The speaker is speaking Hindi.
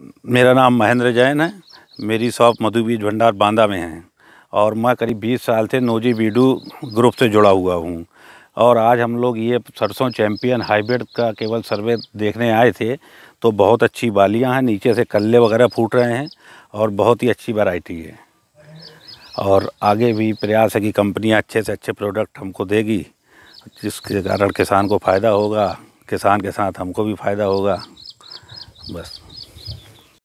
मेरा नाम महेंद्र जैन है। मेरी शॉप मधु बीज भंडार बांदा में है। और मैं करीब 20 साल से नोजी बीडू ग्रुप से जुड़ा हुआ हूँ। और आज हम लोग ये सरसों चैम्पियन हाइब्रिड का केवल सर्वे देखने आए थे तो बहुत अच्छी बालियाँ हैं। नीचे से कल्ले वगैरह फूट रहे हैं और बहुत ही अच्छी वैरायटी है। और आगे भी प्रयास है कि कंपनियाँ अच्छे से अच्छे प्रोडक्ट हमको देगी, जिसके कारण किसान को फ़ायदा होगा, किसान के साथ हमको भी फ़ायदा होगा। बस।